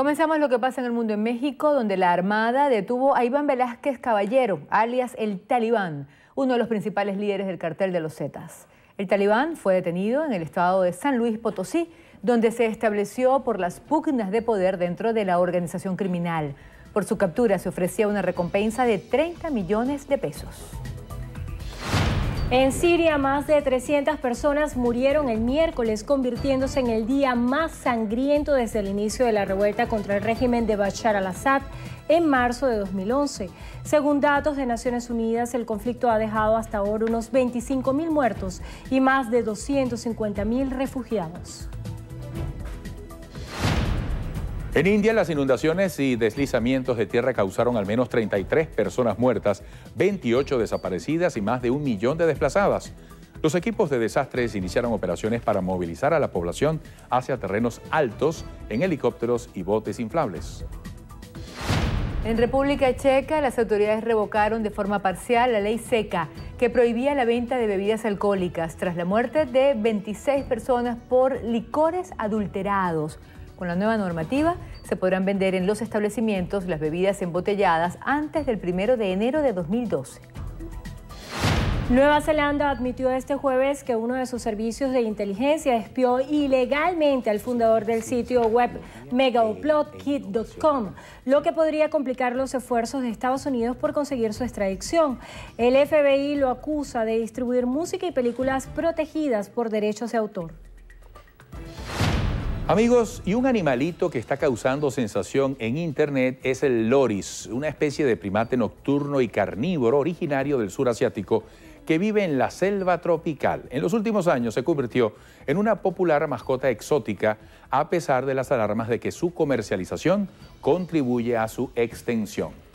Comenzamos lo que pasa en el mundo en México, donde la Armada detuvo a Iván Velázquez Caballero, alias el Talibán, uno de los principales líderes del cartel de los Zetas. El Talibán fue detenido en el estado de San Luis Potosí, donde se estableció por las pugnas de poder dentro de la organización criminal. Por su captura se ofrecía una recompensa de 30 millones de pesos. En Siria, más de 300 personas murieron el miércoles, convirtiéndose en el día más sangriento desde el inicio de la revuelta contra el régimen de Bashar al-Assad en marzo de 2011. Según datos de Naciones Unidas, el conflicto ha dejado hasta ahora unos 25 mil muertos y más de 250 mil refugiados. En India, las inundaciones y deslizamientos de tierra causaron al menos 33 personas muertas, 28 desaparecidas y más de un millón de desplazadas. Los equipos de desastres iniciaron operaciones para movilizar a la población hacia terrenos altos en helicópteros y botes inflables. En República Checa, las autoridades revocaron de forma parcial la ley seca que prohibía la venta de bebidas alcohólicas tras la muerte de 26 personas por licores adulterados. Con la nueva normativa, se podrán vender en los establecimientos las bebidas embotelladas antes del 1 de enero de 2012. Nueva Zelanda admitió este jueves que uno de sus servicios de inteligencia espió ilegalmente al fundador del sitio web megaplotkit.com, lo que podría complicar los esfuerzos de Estados Unidos por conseguir su extradición. El FBI lo acusa de distribuir música y películas protegidas por derechos de autor. Amigos, y un animalito que está causando sensación en Internet es el loris, una especie de primate nocturno y carnívoro originario del sur asiático que vive en la selva tropical. En los últimos años se convirtió en una popular mascota exótica a pesar de las alarmas de que su comercialización contribuye a su extensión.